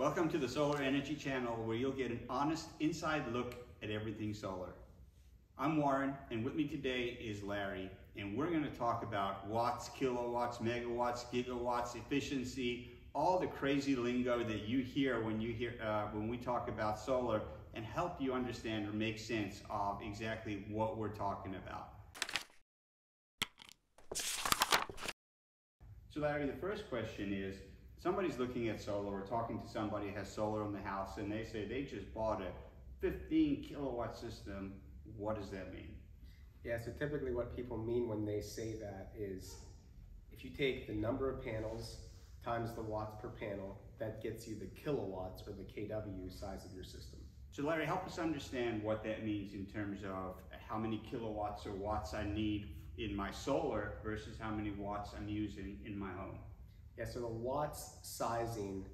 Welcome to the Solar Energy Channel where you'll get an honest inside look at everything solar. I'm Warren and with me today is Larry and we're going to talk about watts, kilowatts, megawatts, gigawatts, efficiency, all the crazy lingo that you hear when you hear uh, when we talk about solar and help you understand or make sense of exactly what we're talking about. So Larry, the first question is, somebody's looking at solar or talking to somebody who has solar in the house and they say they just bought a 15 kilowatt system. What does that mean? Yeah, so typically what people mean when they say that is if you take the number of panels times the watts per panel, that gets you the kilowatts or the kW size of your system. So Larry, help us understand what that means in terms of how many kilowatts or watts I need in my solar versus how many watts I'm using in my home. Yeah, so the watts sizing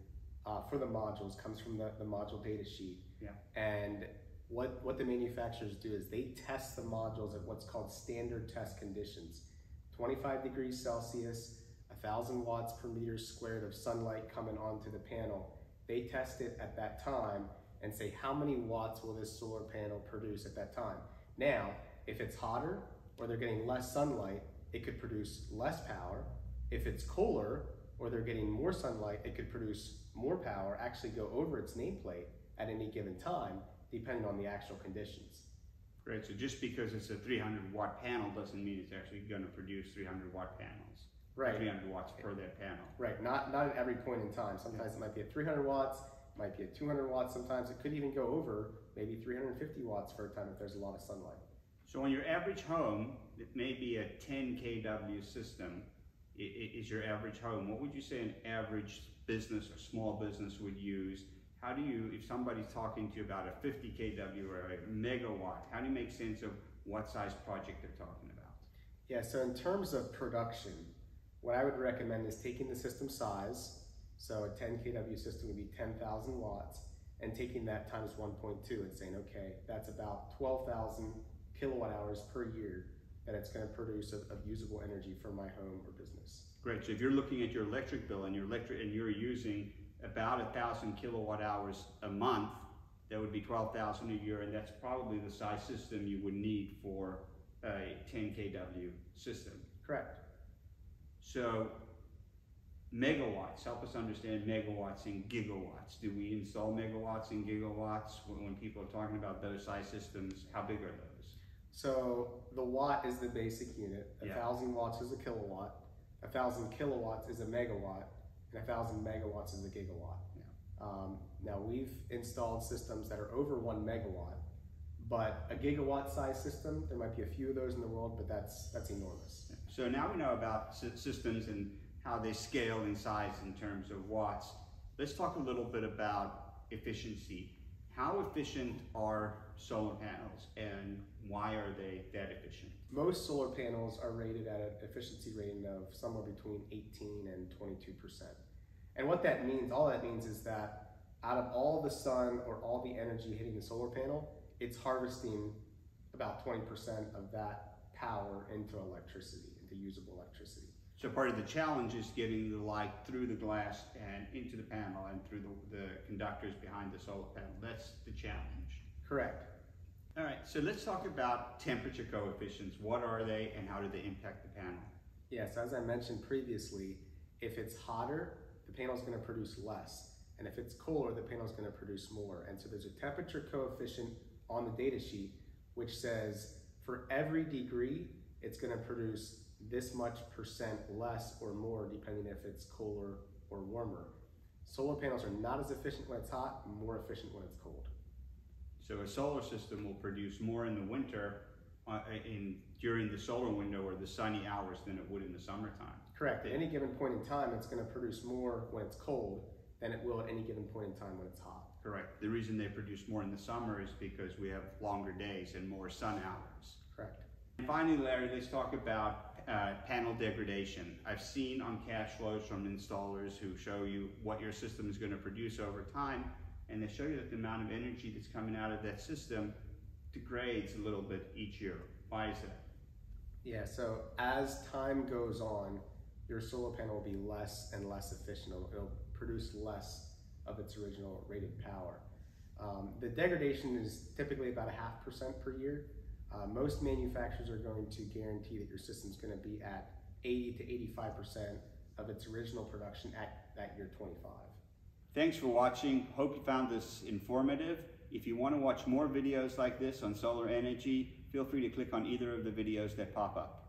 uh, for the modules comes from the, the module data sheet. Yeah. And what, what the manufacturers do is they test the modules at what's called standard test conditions. 25 degrees Celsius, 1,000 watts per meter squared of sunlight coming onto the panel. They test it at that time and say how many watts will this solar panel produce at that time. Now, if it's hotter or they're getting less sunlight, it could produce less power. If it's cooler or they're getting more sunlight, it could produce more power, actually go over its nameplate at any given time, depending on the actual conditions. Right, so just because it's a 300 watt panel doesn't mean it's actually going to produce 300 watt panels. Right. 300 watts per that panel. Right, not, not at every point in time. Sometimes it might be at 300 watts, it might be at 200 watts, sometimes it could even go over maybe 350 watts for a time if there's a lot of sunlight. So on your average home, it may be a 10 kW system, is your average home. What would you say an average business or small business would use? How do you, if somebody's talking to you about a 50 kW or a megawatt, how do you make sense of what size project they're talking about? Yeah, so in terms of production, what I would recommend is taking the system size, so a 10 kW system would be 10,000 watts, and taking that times 1.2 and saying, okay, that's about 12,000 kilowatt hours per year that it's going to produce of, of, usable energy for my home or business. Great. So if you're looking at your electric bill and your electric and you're using about a thousand kilowatt hours a month, that would be 12,000 a year, and that's probably the size system you would need for a 10 kW system. Correct. So megawatts, help us understand megawatts and gigawatts. Do we install megawatts and gigawatts when, when people are talking about those size systems? How big are those? So the watt is the basic unit. A Yeah. thousand watts is a kilowatt. A thousand kilowatts is a megawatt, and a thousand megawatts is a gigawatt. Um, now we've installed systems that are over one megawatt, but a gigawatt size system, there might be a few of those in the world, but that's that's enormous. So now we know about systems and how they scale in size in terms of watts. Let's talk a little bit about efficiency. How efficient are solar panels and why are they that efficient? Most solar panels are rated at an efficiency rating of somewhere between 18 and 22 percent. And what that means, all that means is that out of all the sun or all the energy hitting the solar panel, it's harvesting about 20% of that power into electricity, into usable electricity. So part of the challenge is getting the light through the glass and into the panel and through the, the conductors behind the solar panel. That's the challenge. Correct. All right, so let's talk about temperature coefficients. What are they and how do they impact the panel? Yes, as I mentioned previously, if it's hotter, the panel is going to produce less. And if it's cooler, the panel is going to produce more. And so there's a temperature coefficient on the data sheet which says for every degree, it's going to produce this much percent less or more depending if it's cooler or warmer. Solar panels are not as efficient when it's hot, more efficient when it's cold. So a solar system will produce more in the winter uh, in during the solar window or the sunny hours than it would in the summertime. Correct. At any given point in time, it's going to produce more when it's cold than it will at any given point in time when it's hot. Correct. The reason they produce more in the summer is because we have longer days and more sun hours. Correct. And finally, Larry, let's talk about uh, panel degradation. I've seen on cash flows from installers who show you what your system is going to produce over time, and they show you that the amount of energy that's coming out of that system degrades a little bit each year. Why is that? Yeah, so as time goes on, your solar panel will be less and less efficient. It'll, it'll produce less of its original rated power. Um, the degradation is typically about a half percent per year. Uh, most manufacturers are going to guarantee that your system's going to be at 80 to 85 percent of its original production at, at year 25. Thanks for watching. Hope you found this informative. If you want to watch more videos like this on solar energy, feel free to click on either of the videos that pop up.